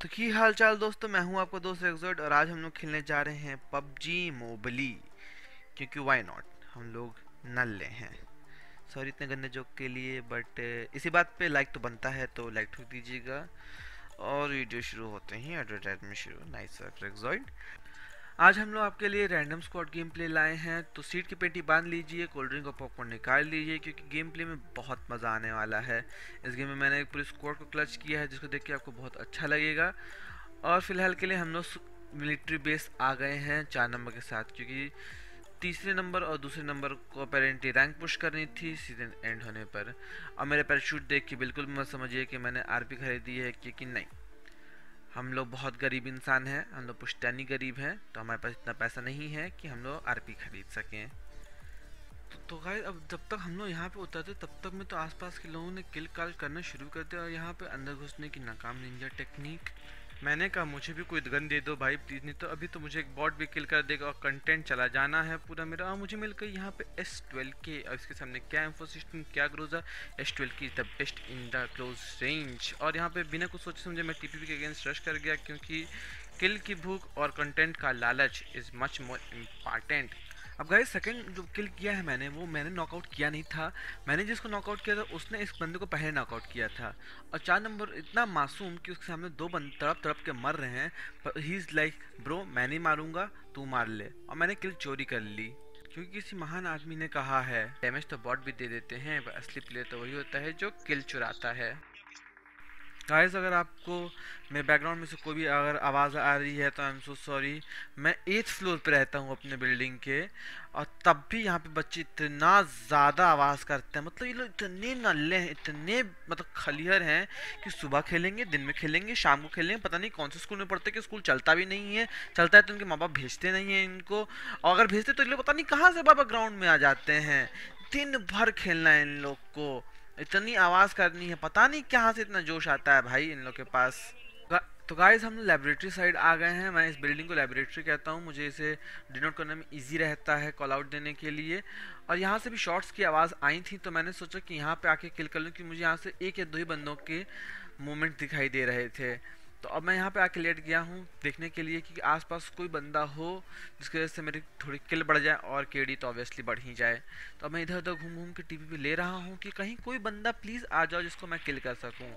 तो की हाल चाल दोस्तों? मैं हूँ आपका दोस्त एक्सोड और आज हम लोग खेलने जा रहे हैं पबजी मोबली क्योंकि वाई नॉट हम लोग नल ले हैं। सॉरी इतने गंदे जोक के लिए बट इसी बात पे लाइक तो बनता है तो लाइक ठोक दीजिएगा। और वीडियो शुरू होते हैं एडवर्टाइजमेंट शुरू। नाइस एक्सॉइड आज हम लोग आपके लिए रैंडम स्क्वाड गेम प्ले लाए हैं तो सीट की पेटी बाँध लीजिए कोल्ड ड्रिंक और पॉपकॉर्न निकाल लीजिए, क्योंकि गेम प्ले में बहुत मज़ा आने वाला है। इस गेम में मैंने एक पूरी स्क्वाड को क्लच किया है, जिसको देख के आपको बहुत अच्छा लगेगा। और फ़िलहाल के लिए हम लोग मिलिट्री बेस आ गए हैं चार नंबर के साथ, क्योंकि तीसरे नंबर और दूसरे नंबर को अपेरेंटली रैंक पुश करनी थी सीज़न एंड होने पर। और मेरे पैराशूट देख के बिल्कुल मत समझिए कि मैंने आरपी खरीदी है क्योंकि नहीं। हम लोग बहुत गरीब इंसान हैं हम लोग पुश्तैनी गरीब हैं तो हमारे पास इतना पैसा नहीं है कि हम लोग आरपी खरीद सकें। तो, तो गाइस अब जब तक हम लोग यहाँ पे उतरते तब तक मैं तो आसपास के लोगों ने किल काल करना शुरू कर दिया और यहाँ पे अंदर घुसने की नाकाम निंजा टेक्निक मैंने कहा, मुझे भी कोई गन दे दो भाई प्लीज़ नहीं तो अभी तो मुझे एक बॉट भी किल कर देगा और कंटेंट चला जाना है पूरा मेरा। और मुझे मिल गई यहाँ पे एस ट्वेल्व के और इसके सामने क्या इन्फो सिस्टम क्या ग्रोजर एस ट्वेल्व की the best in the close range और यहाँ पे बिना कुछ सोचे समझे मैं टी के अगेंस्ट रश कर गया क्योंकि किल की भूख और कंटेंट का लालच इज़ मच मोर इंपॉर्टेंट अब गाइस सेकंड जो किल किया है मैंने, वो मैंने नॉकआउट किया नहीं था। मैंने जिसको नॉकआउट किया था, उसने इस बंदे को पहले नॉकआउट किया था। और चार नंबर इतना मासूम कि उसके सामने दो बंद तड़प तड़प के मर रहे हैं। पर ही इज़ लाइक ब्रो मैं नहीं मारूँगा, तू मार ले। और मैंने किल चोरी कर ली। क्योंकि किसी महान आदमी ने कहा है डैमेज तो बॉट भी दे देते हैं, पर असली प्लेयर तो वही होता है जो किल चुराता है। गाइस अगर आपको मेरे बैकग्राउंड में से कोई भी अगर आवाज़ आ रही है तो आई एम सो सॉरी मैं एथ फ्लोर पर रहता हूँ अपने बिल्डिंग के, और तब भी यहाँ पे बच्चे इतना ज़्यादा आवाज़ करते हैं। मतलब ये लोग इतने नल्ले हैं, इतने मतलब खलिहर हैं कि सुबह खेलेंगे, दिन में खेलेंगे, शाम को खेलेंगे, पता नहीं कौन से स्कूल में पढ़ते कि स्कूल चलता भी नहीं है, चलता है तो उनके माँ बाप भेजते नहीं हैं इनको, और अगर भेजते तो ये लोग पता नहीं कहाँ से बाबा ग्राउंड में आ जाते हैं। दिन भर खेलना है इन लोग को। इतनी आवाज़ करनी है। पता नहीं कहाँ से इतना जोश आता है भाई इन लोग के पास। तो गाइज़ हम लेबोरेटरी साइड आ गए हैं। मैं इस बिल्डिंग को लेबोरेटरी कहता हूँ। मुझे इसे डिनोट करने में इजी रहता है कॉल आउट देने के लिए। और यहाँ से भी शॉट्स की आवाज़ आई थी तो मैंने सोचा कि यहाँ पे आके किल कर लूँ कि मुझे यहाँ से एक या दो ही बंदों के मूवमेंट दिखाई दे रहे थे। तो अब मैं यहाँ पे आके लेट गया हूँ देखने के लिए कि आसपास कोई बंदा हो जिसकी वजह से मेरी थोड़ी किल बढ़ जाए और केडी तो ऑब्वियसली बढ़ ही जाए। तो अब मैं इधर उधर घूम घूम के पे ले रहा हूँ कि कहीं कोई बंदा प्लीज़ आ जाओ जिसको मैं किल कर सकूँ।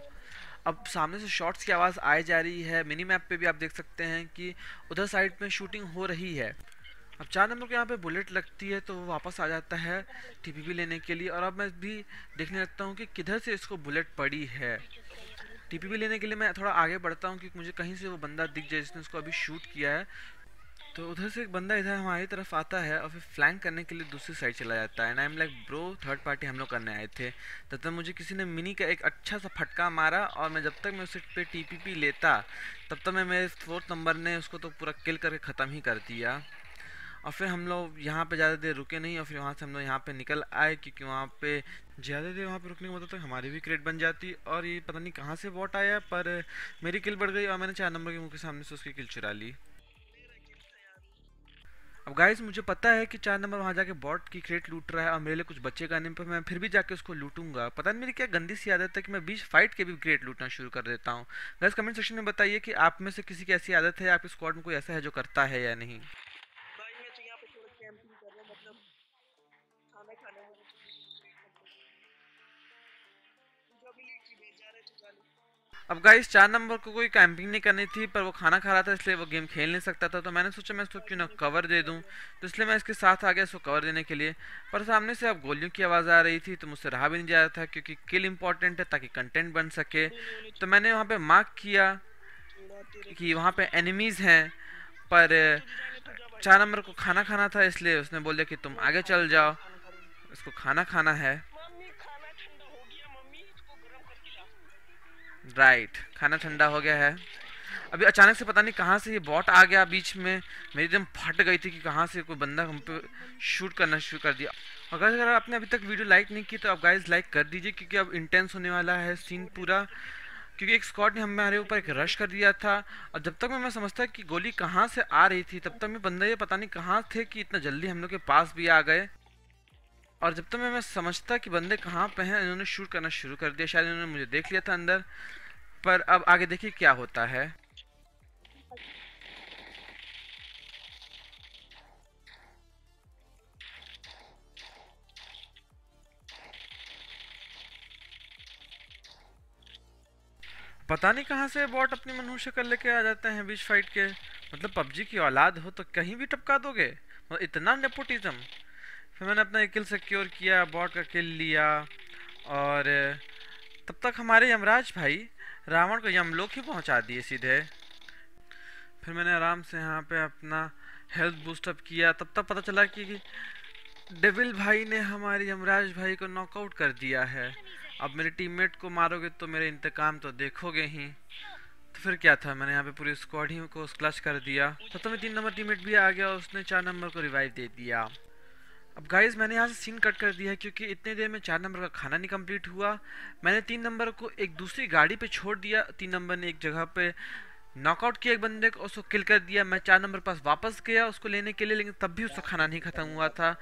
अब सामने से शॉट्स की आवाज़ आए जा रही है मिनी मैप पे भी आप देख सकते हैं कि उधर साइड में शूटिंग हो रही है। अब चार नंबर के यहाँ पे बुलेट लगती है तो वो वापस आ जाता है टीपीपी लेने के लिए और अब मैं भी देखने लगता हूँ कि किधर से इसको बुलेट पड़ी है। टीपीपी लेने के लिए मैं थोड़ा आगे बढ़ता हूँ क्योंकि मुझे कहीं से वो बंदा दिख जाए जिसने उसको अभी शूट किया है। तो उधर से एक बंदा इधर हमारी तरफ़ आता है और फिर फ्लैंक करने के लिए दूसरी साइड चला जाता है। And I am like bro third party हम लोग करने आए थे। तब तक मुझे किसी ने मिनी का एक अच्छा सा फटका मारा और मैं जब तक मैं उस पे टीपीपी लेता, तब तक मैं मेरे फोर्थ नंबर ने उसको तो पूरा किल करके ख़त्म ही कर दिया। और फिर हम लोग यहाँ पे ज़्यादा देर रुके नहीं और फिर वहाँ से हम लोग यहाँ पे निकल आए क्योंकि वहाँ पे ज़्यादा देर वहाँ पे रुकने का मतलब तो हमारी भी क्रेट बन जाती और ये पता नहीं कहाँ से वोट आया, पर मेरी किल बढ़ गई और मैंने चार नंबर के मुँह के सामने से उसकी किल चुरा ली। अब गाइस मुझे पता है कि चार नंबर वहाँ जाके बॉट की क्रेट लूट रहा है और मेरे लिए कुछ बच्चे का पर मैं फिर भी जाके उसको लूटूँगा। पता नहीं मेरी क्या गंदी सी आदत है कि मैं बीच फाइट के भी क्रेट लूटना शुरू कर देता हूँ। गाइस कमेंट सेक्शन में बताइए कि आप में से किसी की ऐसी आदत है, आपके स्क्वाड में कोई ऐसा है जो करता है या नहीं। अब गाइस चार नंबर को कोई कैंपिंग नहीं करनी थी, पर वो खाना खा रहा था, इसलिए वो गेम खेल नहीं सकता था तो मैंने सोचा मैं इसको क्यों ना कवर दे दूँ। तो इसलिए मैं इसके साथ आ गया इसको कवर देने के लिए। पर सामने से अब गोलियों की आवाज़ आ रही थी तो मुझसे रहा भी नहीं जा रहा था, क्योंकि किल इंपॉर्टेंट है, ताकि कंटेंट बन सके। तो मैंने वहाँ पर मार्क किया कि वहाँ पर एनिमीज़ हैं, पर चार नंबर को खाना खाना था इसलिए उसने बोल दिया कि तुम आगे चल जाओ। इसको खाना खाना है। राइट खाना ठंडा हो गया है अभी अचानक से पता नहीं कहाँ से ये बॉट आ गया बीच में। मेरी एकदम फट गई थी कि कहाँ से कोई बंदा हम पे शूट करना शुरू कर दिया। अगर अगर आपने अभी तक वीडियो लाइक नहीं की तो आप गाइज़ लाइक कर दीजिए क्योंकि अब इंटेंस होने वाला है सीन पूरा। क्योंकि एक स्कॉट ने हमारे ऊपर एक रश कर दिया था। और जब तक मैं मैं समझता कि गोली कहाँ से आ रही थी, तब तक मैं बंदा ये पता नहीं कहाँ थे कि इतना जल्दी हम लोग के पास भी आ गए। और जब तक मैं मैं समझता कि बंदे कहाँ पे हैं, इन्होंने शूट करना शुरू कर दिया, शायद इन्होंने मुझे देख लिया था अंदर। पर अब आगे देखिए क्या होता है। पता नहीं कहाँ से बॉट अपनी मनुष्य कर लेके आ जाते हैं बीच फाइट के। मतलब पबजी की औलाद हो तो कहीं भी टपका दोगे। मतलब इतना नेपोटिज्म फिर मैंने अपना किल सिक्योर किया बॉट का किल लिया। और, तब तक हमारे यमराज भाई रावण को यमलोक ही पहुँचा दिए सीधे। फिर मैंने आराम से यहाँ पे अपना हेल्थ बूस्टअप किया। तब तक पता चला कि डेविल भाई ने हमारे यमराज भाई को नॉकआउट कर दिया है। अब मेरे टीममेट को मारोगे तो मेरे इंतकाम तो देखोगे ही। तो फिर क्या था? मैंने यहाँ पे पूरी स्क्वाड ही को क्लच कर दिया। तो, मैं तीन नंबर टीममेट भी आ गया और उसने चार नंबर को रिवाइव दे दिया। अब गाइज़ मैंने यहाँ से सीन कट कर दिया क्योंकि इतने देर में चार नंबर का खाना नहीं कंप्लीट हुआ। मैंने तीन नंबर को एक दूसरी गाड़ी पे छोड़ दिया। तीन नंबर ने एक जगह पे नॉकआउट किया एक बंदे को उसको किल कर दिया। मैं चार नंबर पास वापस गया उसको लेने के लिए लेकिन तब भी उसका खाना नहीं खत्म हुआ था।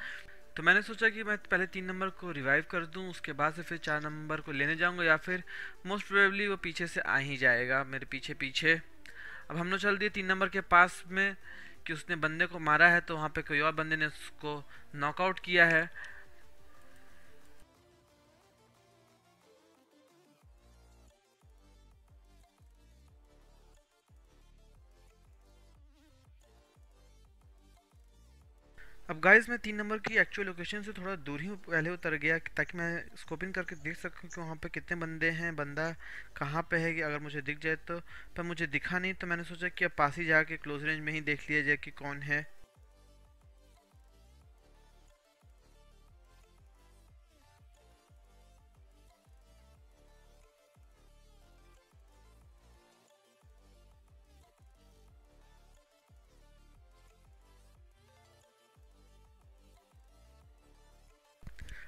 तो मैंने सोचा कि मैं पहले तीन नंबर को रिवाइव कर दूँ, उसके बाद से फिर चार नंबर को लेने जाऊँगा या फिर मोस्ट प्रोबेबली वो पीछे से आ ही जाएगा, मेरे पीछे पीछे। अब हम लोग चल दिए तीन नंबर के पास में कि उसने बंदे को मारा है तो वहाँ पे कोई और बंदे ने उसको नॉकआउट किया है। अब गाइस मैं तीन नंबर की एक्चुअल लोकेशन से थोड़ा दूर ही पहले उतर गया, ताकि मैं स्कोपिंग करके देख सकूँ कि वहाँ पे कितने बंदे हैं, बंदा कहाँ पे है, कि अगर मुझे दिख जाए तो पर मुझे दिखा नहीं तो मैंने सोचा कि अब पास ही जाके क्लोज रेंज में ही देख लिया जाए कि कौन है।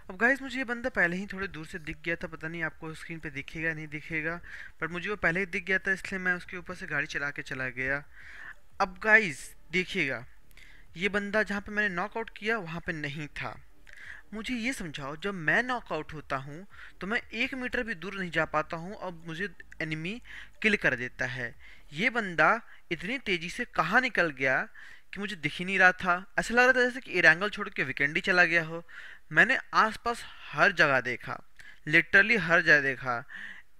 अब गाइज़ मुझे ये बंदा पहले ही थोड़े दूर से दिख गया था, पता नहीं आपको स्क्रीन पे दिखेगा, नहीं दिखेगा बट मुझे वो पहले ही दिख गया था, इसलिए मैं उसके ऊपर से गाड़ी चला के चला गया। अब गाइज़ देखिएगा, ये बंदा जहाँ पे मैंने नॉकआउट किया, वहाँ पे नहीं था। मुझे ये समझाओ, जब मैं नॉकआउट होता हूँ तो मैं एक मीटर भी दूर नहीं जा पाता हूँ और मुझे एनिमी किल कर देता है। ये बंदा इतनी तेज़ी से कहाँ निकल गया कि मुझे दिख ही नहीं रहा था। ऐसा लग रहा था जैसे कि एरंगल छोड़ के विकेंडी चला गया हो। मैंने आसपास हर जगह देखा लिटरली हर जगह देखा।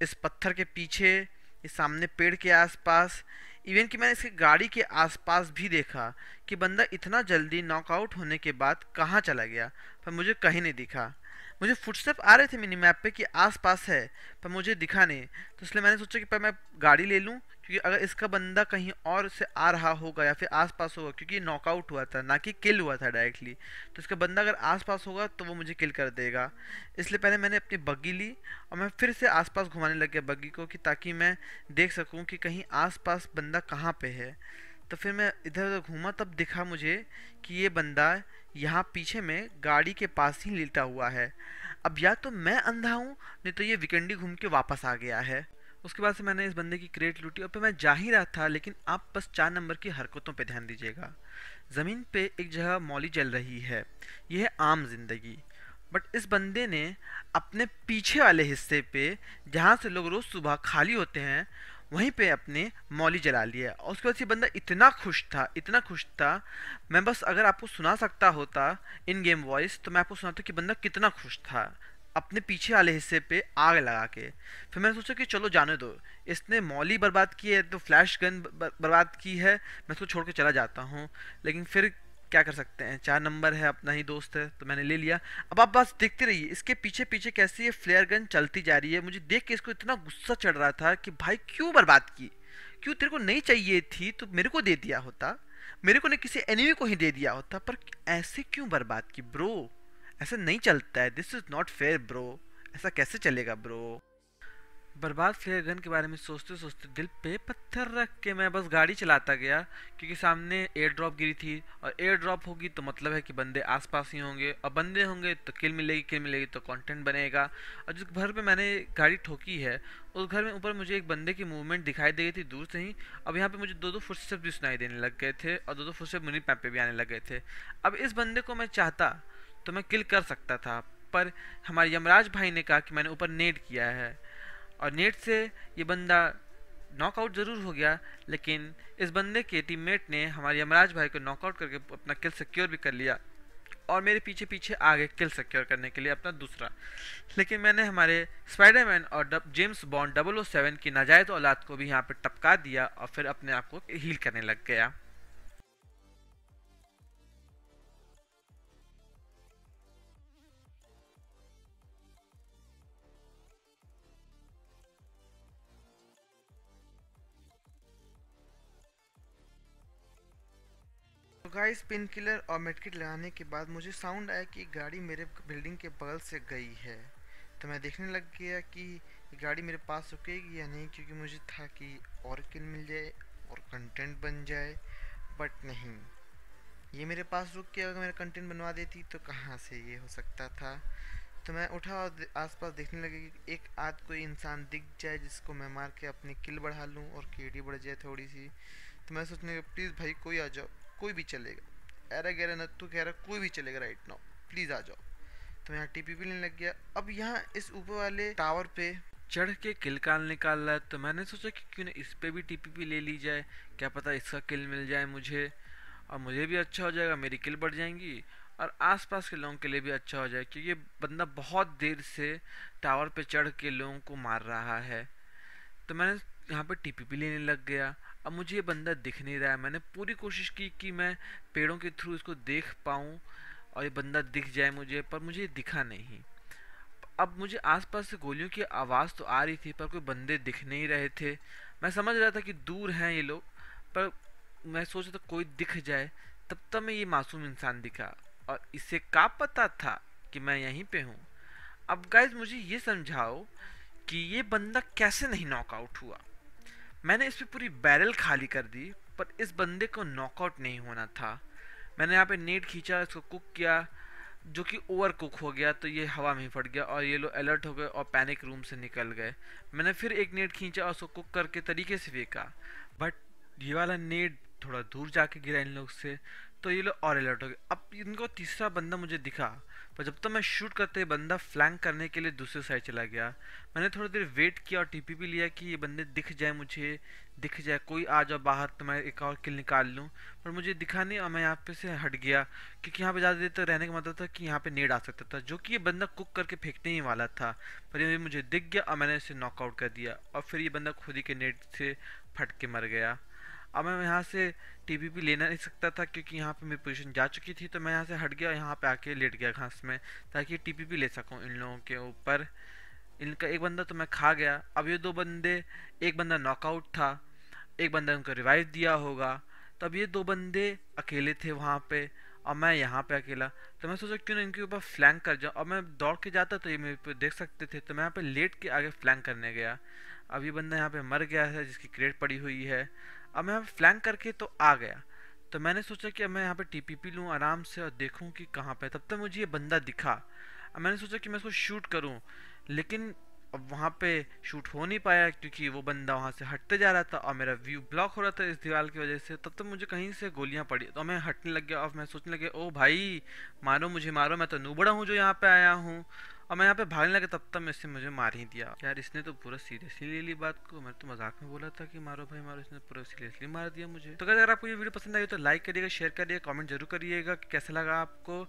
इस पत्थर के पीछे, इस सामने पेड़ के आसपास इवन कि मैंने इसकी गाड़ी के आसपास भी देखा कि बंदा इतना जल्दी नॉकआउट होने के बाद कहाँ चला गया, पर मुझे कहीं नहीं दिखा। मुझे फुटस्टेप आ रहे थे मिनी मैप पे कि आसपास है, पर मुझे दिखा नहीं। तो इसलिए मैंने सोचा कि पर मैं गाड़ी ले लूँ, क्योंकि अगर इसका बंदा कहीं और से आ रहा होगा या फिर आसपास होगा, क्योंकि नॉकआउट हुआ था, ना कि किल हुआ था डायरेक्टली तो इसका बंदा अगर आसपास होगा तो वो मुझे किल कर देगा। इसलिए पहले मैंने अपनी बग्गी ली, और मैं फिर से आसपास घुमाने लग गया बग्गी को, कि ताकि मैं देख सकूँ कि कहीं आसपास बंदा कहाँ पे है। तो फिर मैं इधर उधर घूमा, तब दिखा मुझे कि ये बंदा यहाँ पीछे में गाड़ी के पास ही लेटा हुआ है। अब या तो मैं अंधा हूँ, नहीं तो ये विकेंडी घूम के वापस आ गया है। उसके बाद से मैंने इस बंदे की क्रेट लूटी और फिर मैं जा ही रहा था, लेकिन आप बस चार नंबर की हरकतों पे ध्यान दीजिएगा। ज़मीन पे एक जगह मौली जल रही है। यह है आम ज़िंदगी। बट इस बंदे ने अपने पीछे वाले हिस्से पे, जहाँ से लोग रोज़ सुबह खाली होते हैं वहीं पे अपने मौली जला लिया। और उसके बाद से बंदा इतना खुश था, इतना खुश था। मैं बस अगर आपको सुना सकता होता इन गेम वॉइस तो मैं आपको सुनाता कि बंदा कितना खुश था, अपने पीछे वाले हिस्से पे आग लगा के। फिर मैंने सोचा कि चलो जाने दो। इसने मौली बर्बाद की है तो फ्लैश गन बर्बाद की है। मैं इसको छोड़ के चला जाता हूँ। लेकिन फिर क्या कर सकते हैं? चार नंबर है, अपना ही दोस्त है तो मैंने ले लिया। अब आप बस देखते रहिए, इसके पीछे पीछे कैसे ये फ्लेयर गन चलती जा रही है? मुझे देख के इसको इतना गुस्सा चढ़ रहा था कि भाई क्यों बर्बाद की क्यों तेरे को नहीं चाहिए थी? तो मेरे को दे दिया होता। मेरे को नहीं, किसी एनिमी को ही दे दिया होता। पर ऐसे क्यों बर्बाद की ब्रो ऐसा नहीं चलता है। This is not fair bro ऐसा कैसे चलेगा ब्रो बर्बाद फ्लेयर गन के बारे में सोचते सोचते दिल पे पत्थर रख के मैं बस गाड़ी चलाता गया, क्योंकि सामने एयर ड्रॉप गिरी थी। और एयर ड्रॉप होगी तो मतलब है कि बंदे आसपास ही होंगे। और बंदे होंगे तो किल मिलेगी किल मिलेगी तो कंटेंट बनेगा। और जिस घर पे मैंने गाड़ी ठोकी है, उस घर में ऊपर मुझे एक बंदे की मूवमेंट दिखाई दे गई थी दूर से ही। अब यहाँ पे मुझे दो दो फुटस्टेप भी सुनाई देने लग गए थे और दो दो फुटस्टेप मिनी पैप भी आने लग गए थे। अब इस बंदे को मैं चाहता तो मैं किल कर सकता था, पर हमारे यमराज भाई ने कहा कि मैंने ऊपर नेट किया है। और नेट से ये बंदा नॉकआउट ज़रूर हो गया, लेकिन इस बंदे के टीममेट ने हमारे यमराज भाई को नॉकआउट करके अपना किल सिक्योर भी कर लिया और मेरे पीछे पीछे आगे किल सिक्योर करने के लिए अपना दूसरा। लेकिन मैंने हमारे स्पाइडरमैन और dub James Bond double O seven की नाजायज़ औलाद को भी यहाँ पर टपका दिया और फिर अपने आप को हील करने लग गया। गाइस पेन किलर और मेडकिट लगाने के बाद मुझे साउंड आया कि गाड़ी मेरे बिल्डिंग के बगल से गई है। तो मैं देखने लग गया कि गाड़ी मेरे पास रुकेगी या नहीं, क्योंकि मुझे था कि और किल मिल जाए और कंटेंट बन जाए बट नहीं। ये मेरे पास रुक के अगर मेरा कंटेंट बनवा देती तो कहाँ से ये हो सकता था? तो मैं उठा और आसपास देखने लगे कि एक आध कोई इंसान दिख जाए जिसको मैं मार के अपनी किल बढ़ा लूँ और केडी बढ़ जाए थोड़ी सी। तो मैं सोचने लगा प्लीज़ भाई, कोई आ जाओ। कोई भी चलेगा। एरा गहरा नत्तू कह रहा, कोई भी चलेगा राइट नाउ प्लीज़ आ जाओ। तो यहाँ टीपीपी लेने लग गया। अब यहाँ इस ऊपर वाले टावर पे चढ़ के किल काल निकाल रहा है। तो मैंने सोचा कि क्यों ना इस पे भी टीपीपी ले ली जाए। क्या पता इसका किल मिल जाए मुझे। और मुझे भी अच्छा हो जाएगा, मेरी किल बढ़ जाएँगी। और आसपास के लोगों के लिए भी अच्छा हो जाए, क्योंकि ये बंदा बहुत देर से टावर पे चढ़ के लोगों को मार रहा है। तो मैंने यहाँ पे टीपीपी लेने लग गया। अब मुझे ये बंदा दिख नहीं रहा है। मैंने पूरी कोशिश की कि मैं पेड़ों के थ्रू इसको देख पाऊँ और ये बंदा दिख जाए मुझे, पर मुझे दिखा नहीं। अब मुझे आसपास से गोलियों की आवाज़ तो आ रही थी, पर कोई बंदे दिख नहीं रहे थे। मैं समझ रहा था कि दूर हैं ये लोग, पर मैं सोच रहा था कोई दिख जाए। तब तक मैं ये मासूम इंसान दिखा, और इसे का पता था कि मैं यहीं पे हूँ? अब गाइज़ मुझे ये समझाओ कि ये बंदा कैसे नहीं नॉकआउट हुआ? मैंने इस पर पूरी बैरल खाली कर दी, पर इस बंदे को नॉकआउट नहीं होना था। मैंने यहाँ पे नेट खींचा, इसको कुक किया, जो कि ओवर कुक हो गया तो ये हवा में फट गया और ये लोग अलर्ट हो गए और पैनिक रूम से निकल गए। मैंने फिर एक नेट खींचा और उसको कुक करके तरीके से फेंका। बट ये वाला नेट थोड़ा दूर जाके गिरा इन लोग से तो ये लोग और अलर्ट हो गए। अब इनको तीसरा बंदा मुझे दिखा, पर जब तक तो मैं शूट करते बंदा फ्लैंक करने के लिए दूसरे साइड चला गया। मैंने थोड़ी देर वेट किया और टीपी भी लिया कि ये बंदे दिख जाए मुझे, दिख जाए, कोई आ जाओ बाहर तो मैं एक और किल निकाल लूँ। पर मुझे दिखा नहीं और मैं यहाँ पे से हट गया, क्योंकि यहाँ पे ज़्यादा देर तक रहने का मतलब था कि यहाँ पे नेड आ सकता था, जो कि ये बंदा कुक करके फेंकने ही वाला था। पर ये मुझे दिख गया और मैंने इसे नॉकआउट कर दिया और फिर ये बंदा खुद ही के नेट से फट के मर गया। अब मैं यहाँ से टीपीपी लेना नहीं सकता था क्योंकि यहाँ पे मेरी पोजीशन जा चुकी थी तो मैं यहाँ से हट गया यहाँ पे आके लेट गया घास में, ताकि टीपीपी ले सकूँ इन लोगों के ऊपर। इनका एक बंदा तो मैं खा गया। अब ये दो बंदे, एक बंदा नॉकआउट था, एक बंदा उनको रिवाइव दिया होगा। तब ये दो बंदे अकेले थे वहाँ पे, और मैं यहाँ पे अकेला। तो मैं सोचा क्यों ना इनके ऊपर फ्लैंक कर जाऊँ। और मैं दौड़ के जाता तो ये मेरे पे देख सकते थे तो मैं यहाँ पे लेट के आगे फ्लैंक करने गया। अब ये बंदा यहाँ पे मर गया है, जिसकी क्रेट पड़ी हुई है। अब मैं फ्लैंक करके तो आ गया। तो मैंने सोचा कि अब मैं यहाँ पे टीपीपी लूँ, आराम से और देखूँ कि कहाँ पे तब तक मुझे ये बंदा दिखा। अब मैंने सोचा कि मैं इसको शूट करूँ, लेकिन अब वहाँ पे शूट हो नहीं पाया क्योंकि वो बंदा वहाँ से हटते जा रहा था और मेरा व्यू ब्लॉक हो रहा था इस दीवार की वजह से। तब तक मुझे कहीं से गोलियाँ पड़ी। तो मैं हटने लग गया और मैं सोचने लगे, ओ भाई, मारो मुझे, मारो, मैं तो नूबड़ा हूँ जो यहाँ पे आया हूँ। और मैं यहाँ पे भागने लगा, तब तक इसने मुझे मार ही दिया। यार, इसने तो पूरा सीरियसली ले ली बात को। मैंने तो मज़ाक में बोला था कि मारो भाई, मारो। इसने पूरा सीरियसली मार दिया मुझे। तो अगर आपको ये वीडियो पसंद आई तो लाइक करिएगा शेयर करिएगा कमेंट ज़रूर करिएगा कि कैसा लगा आपको।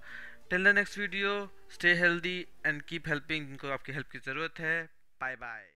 Till the next video stay healthy and keep helping जिनको आपकी हेल्प की ज़रूरत है। Bye bye